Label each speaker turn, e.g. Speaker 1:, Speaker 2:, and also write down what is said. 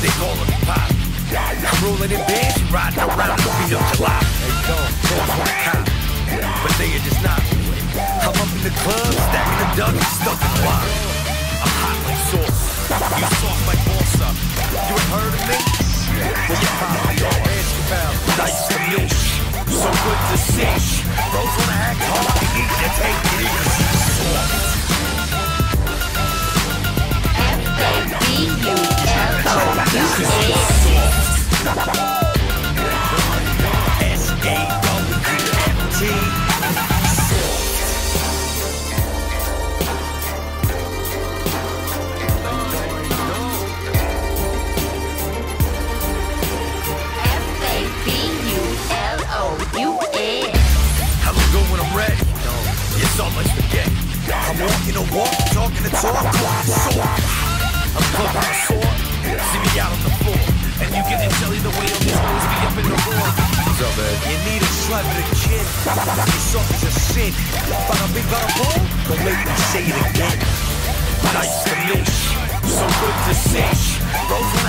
Speaker 1: they call me Pop. Rolling in bands and riding around the beat of July. They go, boys on cop, but they are just not. I'm up in the club, stacking the duck, stuck in line. I'm hot like sauce, you soft like balsa. You ain't heard of me? Well, you probably don't ask about. Nice to you, so good to see. Bros wanna act hard, you need to take It's almost spaghetti. I'm walking the walk, talking the talk, the sword. I'm clubbing my sword. See me out on the floor. And you getting jelly the way on these hoes be up in the roar. What's up, man? You need a slap of the chin. Your is a sin. Bada bing, bada boom. Don't make me say it again. Nice to meet you. So good to see you.